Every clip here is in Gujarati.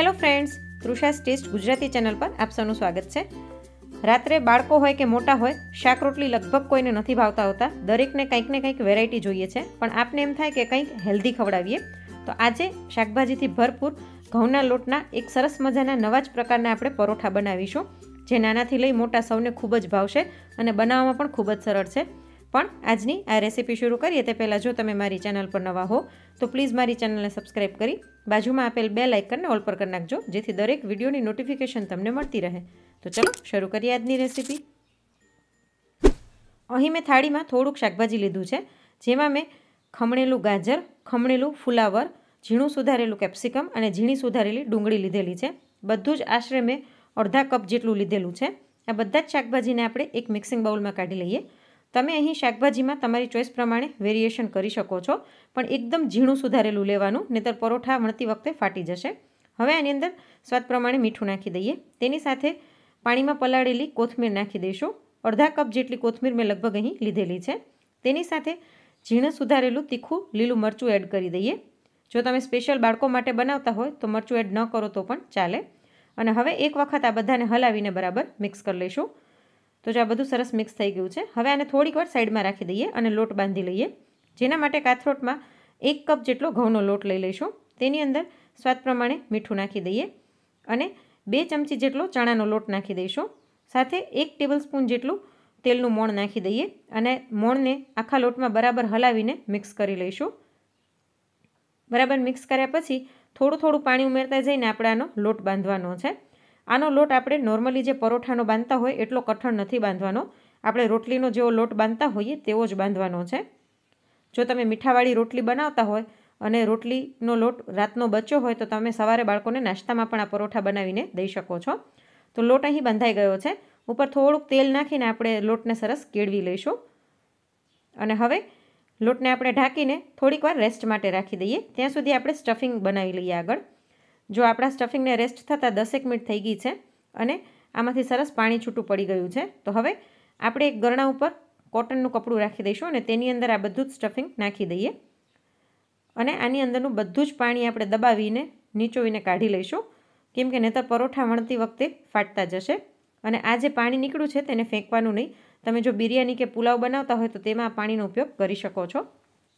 Hello friends, Trusha's taste Gujarati channel પર આપ સૌનું સ્વાગત છે. રાત્રે બાળકો હોય કે મોટા હોય, શાક રોટલી લગભગ કોઈને નથી ભાવતા હોતા. દરેકને કંઈક ને કંઈક વેરાયટી જોઈએ છે. પણ આપને એમ થાય કે કંઈક હેલ્ધી ખવડાવીએ. તો આજે શાકભાજીથી ભરપૂર ઘઉંના લોટના એક સરસ મજાના નવા જ પ્રકારના આપણે પરોઠા બનાવીશું, જે નાનાથી લઈ મોટા સૌને ખૂબ જ ભાવશે અને બનાવવામાં પણ ખૂબ જ સરળ છે. પણ આજની આ રેસીપી શરૂ કરીએ તે પહેલાં જો તમે મારી ચેનલ પર નવા હો, તો પ્લીઝ મારી ચેનલને સબસ્ક્રાઈબ કરી બાજુમાં આપેલ બે લાઇકનને ઓલ પર કરી નાખજો, જેથી દરેક વિડીયોની નોટિફિકેશન તમને મળતી રહે. તો ચલો, શરૂ કરીએ આજની રેસીપી અહીં મેં થાળીમાં થોડુંક શાકભાજી લીધું છે, જેમાં મેં ખમણેલું ગાજર, ખમણેલું ફુલાવર, ઝીણું સુધારેલું કેપ્સિકમ અને ઝીણી સુધારેલી ડુંગળી લીધેલી છે. બધું જ આશરે મેં અડધા કપ જેટલું લીધેલું છે. આ બધા જ શાકભાજીને આપણે એક મિક્સિંગ બાઉલમાં કાઢી લઈએ. તમે અહીં શાકભાજીમાં તમારી ચોઈસ પ્રમાણે વેરિએશન કરી શકો છો, પણ એકદમ ઝીણું સુધારેલું લેવાનું, નહીતર પરોઠા વણતી વખતે ફાટી જશે. હવે આની અંદર સ્વાદ પ્રમાણે મીઠું નાખી દઈએ. તેની સાથે પાણીમાં પલાળેલી કોથમીર નાખી દઈશું. અડધા કપ જેટલી કોથમીર મેં લગભગ અહીં લીધેલી છે. તેની સાથે ઝીણું સુધારેલું તીખું લીલું મરચું એડ કરી દઈએ. જો તમે સ્પેશિયલ બાળકો માટે બનાવતા હોય, તો મરચું એડ ન કરો તો પણ ચાલે. અને હવે એક વખત આ બધાને હલાવીને બરાબર મિક્સ કરી લઈશું. તો જો આ બધું સરસ મિક્સ થઈ ગયું છે. હવે આને થોડીક વાર સાઈડમાં રાખી દઈએ અને લોટ બાંધી લઈએ. જેના માટે કાથરોટમાં એક કપ જેટલો ઘઉંનો લોટ લઈ લઈશું. તેની અંદર સ્વાદ પ્રમાણે મીઠું નાખી દઈએ અને બે ચમચી જેટલો ચણાનો લોટ નાખી દઈશું. સાથે એક ટેબલ સ્પૂન જેટલું તેલનું મોણ નાખી દઈએ અને મોણને આખા લોટમાં બરાબર હલાવીને મિક્સ કરી લઈશું. બરાબર મિક્સ કર્યા પછી થોડું થોડું પાણી ઉમેરતા જઈને આપણે આનો લોટ બાંધવાનો છે. આનો લોટ આપણે નોર્મલી જે પરોઠાનો બાંધતા હોય એટલો કઠણ નથી બાંધવાનો. આપણે રોટલીનો જેવો લોટ બાંધતા હોઈએ તેવો જ બાંધવાનો છે. જો તમે મીઠાવાળી રોટલી બનાવતા હોય અને રોટલીનો લોટ રાતનો બચ્યો હોય તો તમે સવારે બાળકોને નાસ્તામાં પણ આ પરોઠા બનાવીને દઈ શકો છો. તો લોટ અહીં બંધાઈ ગયો છે. ઉપર થોડુંક તેલ નાખીને આપણે લોટને સરસ કેળવી લઈશું. અને હવે લોટને આપણે ઢાંકીને થોડીક રેસ્ટ માટે રાખી દઈએ. ત્યાં સુધી આપણે સ્ટફિંગ બનાવી લઈએ આગળ. જો આપણા સ્ટફિંગને રેસ્ટ થતાં દસેક મિનિટ થઈ ગઈ છે અને આમાંથી સરસ પાણી છૂટું પડી ગયું છે, તો હવે આપણે એક ગરણા ઉપર કોટનનું કપડું રાખી દઈશું અને તેની અંદર આ બધું જ સ્ટફિંગ નાખી દઈએ. અને આની અંદરનું બધું જ પાણી આપણે દબાવીને, નીચોવીને કાઢી લઈશું. કેમ કે નહીતર પરોઠા વણતી વખતે ફાટતા જશે. અને આ જે પાણી નીકળ્યું છે તેને ફેંકવાનું નહીં. તમે જો બિરયાની કે પુલાવ બનાવતા હોય તો તેમાં પાણીનો ઉપયોગ કરી શકો છો.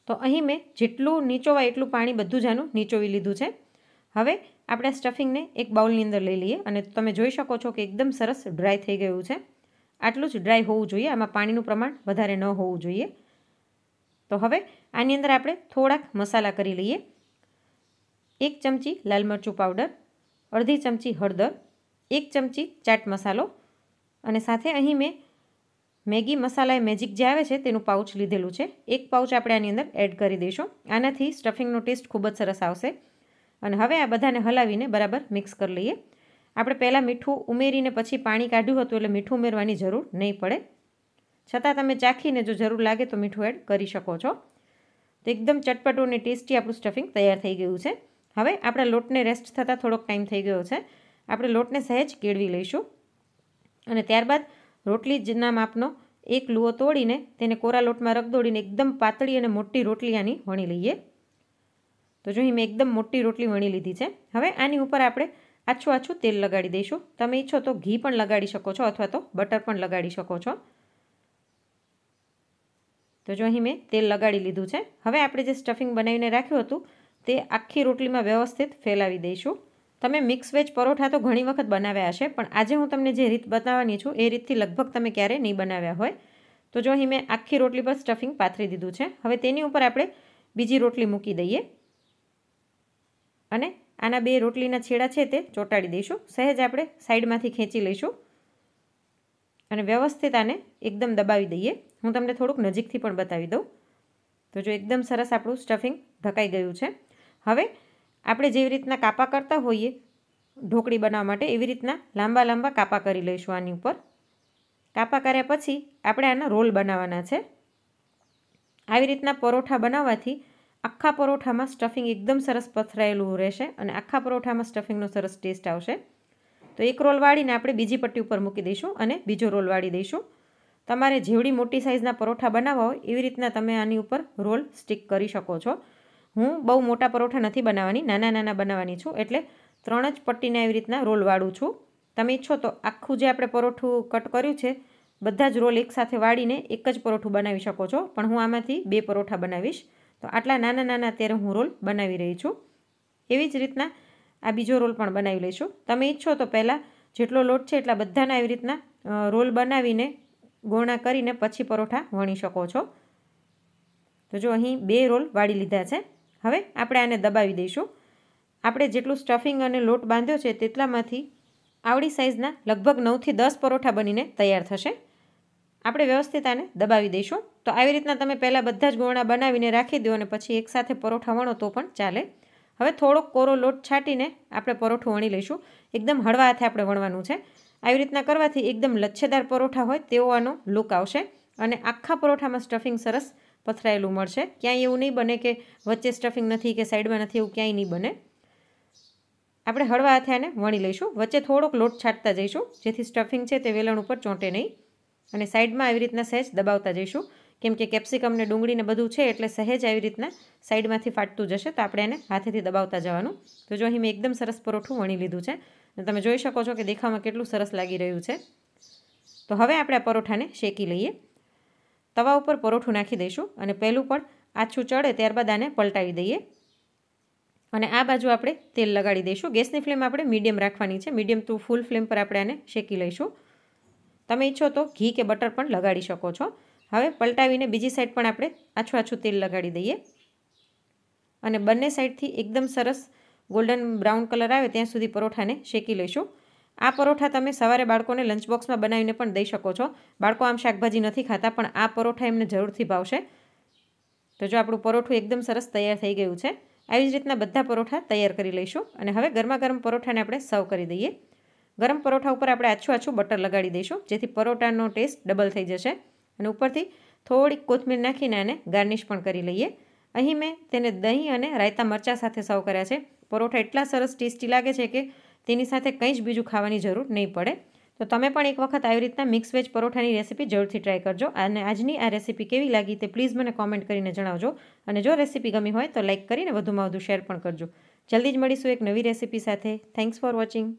તો અહીં મેં જેટલું નીચોવાય એટલું પાણી બધું જ આનું નીચોવી લીધું છે. હવે આપણે સ્ટફિંગને એક બાઉલની અંદર લઈ લઈએ અને તમે જોઈ શકો છો કે એકદમ સરસ ડ્રાય થઈ ગયું છે. આટલું જ ડ્રાય હોવું જોઈએ, આમાં પાણીનું પ્રમાણ વધારે ન હોવું જોઈએ. તો હવે આની અંદર આપણે થોડાક મસાલા કરી લઈએ. એક ચમચી લાલ મરચું પાવડર અડધી ચમચી હળદર, એક ચમચી ચાટ મસાલો અને સાથે અહીં મેં મેગી મસાલા એ મેજિક જે આવે છે તેનું પાઉચ લીધેલું છે. એક પાઉચ આપણે આની અંદર એડ કરી દઈશું. આનાથી સ્ટફિંગનો ટેસ્ટ ખૂબ જ સરસ આવશે. અને હવે આ બધાને હલાવીને બરાબર મિક્સ કરી લઈએ. આપણે પહેલાં મીઠું ઉમેરીને પછી પાણી કાઢ્યું હતું એટલે મીઠું ઉમેરવાની જરૂર નહીં પડે. છતાં તમે ચાખીને જો જરૂર લાગે તો મીઠું એડ કરી શકો છો. તો એકદમ ચટપટું અને ટેસ્ટી આપણું સ્ટફિંગ તૈયાર થઈ ગયું છે. હવે આપણા લોટને રેસ્ટ થતાં થોડોક ટાઈમ થઈ ગયો છે. આપણે લોટને સહેજ કેળવી લઈશું. અને ત્યારબાદ રોટલી જના માપનો એક લુઓ તોડીને તેને કોરા લોટમાં રગદોડીને એકદમ પાતળી અને મોટી રોટલી આની વણી લઈએ. તો જો અહીં મેં એકદમ મોટી રોટલી વણી લીધી છે. હવે આની ઉપર આપણે આછું આછું તેલ લગાડી દઈશું. તમે ઈચ્છો તો ઘી પણ લગાડી શકો છો અથવા તો બટર પણ લગાડી શકો છો. તો જો અહીં મેં તેલ લગાડી લીધું છે. હવે આપણે જે સ્ટફિંગ બનાવીને રાખ્યું હતું, તે આખી રોટલીમાં વ્યવસ્થિત ફેલાવી દઈશું. તમે મિક્સ વેજ પરોઠા તો ઘણી વખત બનાવ્યા હશે, પણ આજે હું તમને જે રીત બતાવવાની છું, એ રીતથી લગભગ તમે ક્યારેય નહીં બનાવ્યા હોય. તો જો અહીં મેં આખી રોટલી પર સ્ટફિંગ પાથરી દીધું છે. હવે તેની ઉપર આપણે બીજી રોટલી મૂકી દઈએ. આના બે રોટલીના છેડા છે તે ચોંટાડી દઈશું. સહેજ આપણે સાઈડમાંથી ખેંચી લઈશું. અને વ્યવસ્થિત આને એકદમ દબાવી દઈએ. હું તમને થોડુંક નજીકથી પણ બતાવી દઉં. તો જો એકદમ સરસ આપણું સ્ટફિંગ ઢકાઈ ગયું છે. હવે આપણે જેવી રીતના કાપા કરતા હોઈએ ઢોકળી બનાવવા માટે એવી રીતના લાંબા લાંબા કાપા કરી લઈશું આની ઉપર. કાપા કર્યા પછી આપણે આના રોલ બનાવવાના છે. આવી રીતના પરોઠા બનાવવાથી આખા પરોઠામાં સ્ટફિંગ એકદમ સરસ પથરાયેલું રહેશે અને આખા પરોઠામાં સ્ટફિંગનો સરસ ટેસ્ટ આવશે. તો એક રોલ વાળીને આપણે બીજી પટ્ટી ઉપર મૂકી દઈશું અને બીજો રોલ વાળી દઈશું. તમારે જેવડી મોટી સાઇઝના પરોઠા બનાવવા હોય એવી રીતના તમે આની ઉપર રોલ સ્ટીક કરી શકો છો. હું બહુ મોટા પરોઠા નથી બનાવવાની, નાના નાના બનાવવાની છું એટલે ત્રણ જ પટ્ટીને એવી રીતના રોલ વાળું છું. તમે ઈચ્છો તો આખું જે આપણે પરોઠું કટ કર્યું છે, બધા જ રોલ એકસાથે વાળીને એક જ પરોઠું બનાવી શકો છો, પણ હું આમાંથી બે પરોઠા બનાવીશ. તો આટલા નાના નાના અત્યારે હું રોલ બનાવી રહી છું. એવી જ રીતના આ બીજો રોલ પણ બનાવી લઈશું. તમે ઈચ્છો તો પહેલાં જેટલો લોટ છે એટલા બધાના એવી રીતના રોલ બનાવીને ગોણા કરીને પછી પરોઠા વણી શકો છો. તો જો અહીં બે રોલ વાળી લીધા છે. હવે આપણે આને દબાવી દઈશું. આપણે જેટલું સ્ટફિંગ અને લોટ બાંધ્યો છે તેટલામાંથી આવડી સાઇઝના લગભગ નવથી દસ પરોઠા બનીને તૈયાર થશે. આપણે વ્યવસ્થિત આને દબાવી દઈશું. તો આવી રીતના તમે પહેલાં બધા જ ગોળા બનાવીને રાખી દો અને પછી એકસાથે પરોઠા વણો તો પણ ચાલે. હવે થોડોક કોરો લોટ છાંટીને આપણે પરોઠું વણી લઈશું. એકદમ હળવા હાથે આપણે વણવાનું છે. આવી રીતના કરવાથી એકદમ લચ્છેદાર પરોઠા હોય તેવો આનો લુક આવશે અને આખા પરોઠામાં સ્ટફિંગ સરસ પથરાયેલું મળશે. ક્યાંય એવું નહીં બને કે વચ્ચે સ્ટફિંગ નથી કે સાઈડમાં નથી એવું ક્યાંય નહીં બને. આપણે હળવા હાથે આને વણી લઈશું. વચ્ચે થોડોક લોટ છાંટતા જઈશું. જેથી સ્ટફિંગ છે તે વેલણ ઉપર ચોંટે નહીં. અને સાઈડમાં આવી રીતના સહેજ દબાવતા જઈશું. કેમ કે કેપ્સિકમ ને ડુંગળીને બધું છે એટલે સહેજ આવી રીતના સાઈડમાંથી ફાટતું જશે તો આપણે એને હાથેથી દબાવતા જવાનું. તો જો અહીં મેં એકદમ સરસ પરોઠું વણી લીધું છે. અને તમે જોઈ શકો છો કે દેખાવમાં કેટલું સરસ લાગી રહ્યું છે. તો હવે આપણે આ પરોઠાને શેકી લઈએ. તવા ઉપર પરોઠું નાખી દઈશું અને પહેલું પણ આછું ચડે ત્યારબાદ આને પલટાવી દઈએ. અને આ બાજુ આપણે તેલ લગાડી દઈશું. ગેસની ફ્લેમ આપણે મીડિયમ રાખવાની છે. મીડિયમ ટુ ફૂલ ફ્લેમ પર આપણે આને શેકી લઈશું. તમે ઈચ્છો તો ઘી કે બટર પણ લગાડી શકો છો. હવે પલટાવીને બીજી સાઈડ પણ આપણે આછું આછું તેલ લગાડી દઈએ. અને બંને સાઈડથી એકદમ સરસ ગોલ્ડન બ્રાઉન કલર આવે ત્યાં સુધી પરોઠાને શેકી લઈશું. આ પરોઠા તમે સવારે બાળકોને લંચ બોક્સમાં બનાવીને પણ દઈ શકો છો. બાળકો આમ શાકભાજી નથી ખાતા, પણ આ પરોઠા એમને જરૂરથી ભાવશે. તો જો આપણું પરોઠું એકદમ સરસ તૈયાર થઈ ગયું છે, આવી જ રીતના બધા પરોઠા તૈયાર કરી લઈશું. અને હવે ગરમા ગરમ પરોઠાને આપણે સર્વ કરી દઈએ. ગરમ પરોઠા ઉપર આપણે આછું આછું બટર લગાડી દઈશું, જેથી પરોઠાનો ટેસ્ટ ડબલ થઈ જશે. અને ઉપરથી થોડીક કોથમીર નાખીને આને ગાર્નિશ પણ કરી લઈએ. અહીં મેં તેને દહીં અને રાયતા મરચાં સાથે સર્વ કર્યા છે. પરોઠા એટલા સરસ ટેસ્ટી લાગે છે કે તેની સાથે કંઈ જ બીજું ખાવાની જરૂર નહીં પડે. તો તમે પણ એક વખત આવી રીતના મિક્સ વેજ પરોઠાની રેસીપી જરૂરથી ટ્રાય કરજો. અને આજની આ રેસીપી કેવી લાગી તે પ્લીઝ મને કોમેન્ટ કરીને જણાવજો. અને જો રેસીપી ગમી હોય તો લાઇક કરીને વધુમાં વધુ શેર પણ કરજો. જલ્દી જ મળીશું એક નવી રેસીપી સાથે. Thanks for watching.